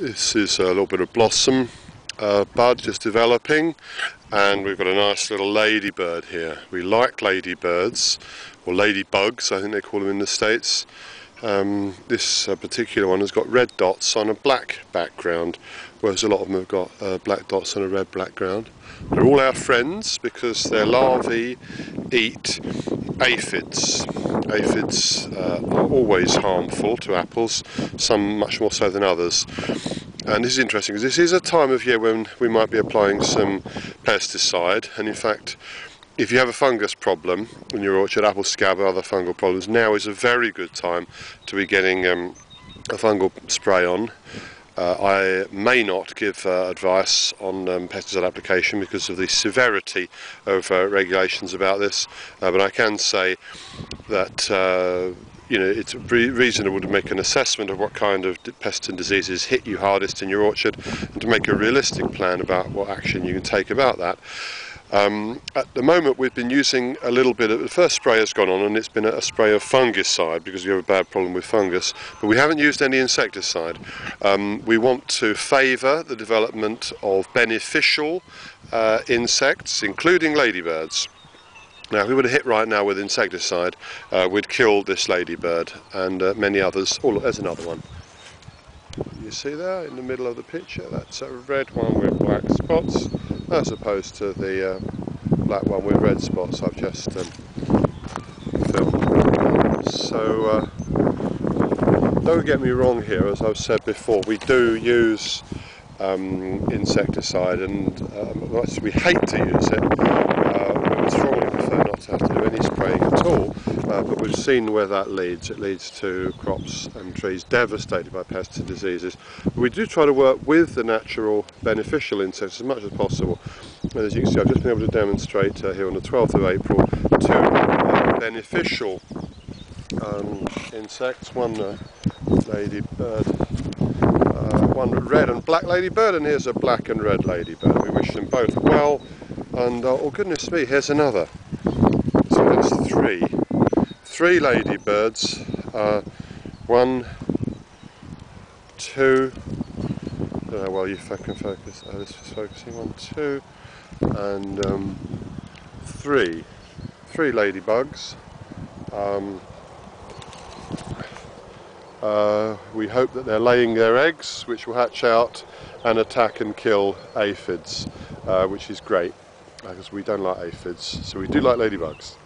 This is a little bit of blossom uh, bud just developing and we've got a nice little ladybird here. We like ladybirds, or ladybugs I think they call them in the States. Um, this uh, particular one has got red dots on a black background, whereas a lot of them have got uh, black dots on a red background. They're all our friends because their larvae eat aphids. Aphids uh, are always harmful to apples, some much more so than others. And this is interesting because this is a time of year when we might be applying some pesticide and in fact if you have a fungus problem in your orchard, apple scab or other fungal problems, now is a very good time to be getting um, a fungal spray on. Uh, I may not give uh, advice on um, pesticide application because of the severity of uh, regulations about this, uh, but I can say that uh, you know, it's reasonable to make an assessment of what kind of pests and diseases hit you hardest in your orchard and to make a realistic plan about what action you can take about that. Um, at the moment we've been using a little bit of, the first spray has gone on and it's been a, spray of fungicide because we have a bad problem with fungus, but we haven't used any insecticide. Um, we want to favour the development of beneficial uh, insects, including ladybirds. Now, if we were to hit right now with insecticide, uh, we'd kill this ladybird and uh, many others. Oh, look, there's another one. You see there in the middle of the picture? That's a red one with black spots, as opposed to the uh, black one with red spots I've just um, filmed. So, uh, don't get me wrong here, as I've said before, we do use um, insecticide and um, we hate to use it. Uh, we strongly prefer not to have to do any spraying at all, uh, but we've seen where that leads. It leads to crops and trees devastated by pests and diseases. We do try to work with the natural beneficial insects as much as possible. And as you can see, I've just been able to demonstrate uh, here on the 12th of April two uh, beneficial um, insects. One uh, ladybird uh, one red and black ladybird and here's a black and red ladybird. We wish them both well and uh, oh goodness me here's another. So that's three. Three ladybirds. Uh, one, two, uh, well you can focus, oh, this is focusing, one, two and um, three. Three ladybugs. Um, uh, we hope that they're laying their eggs, which will hatch out and attack and kill aphids, uh, which is great, because we don't like aphids, so we do like ladybugs.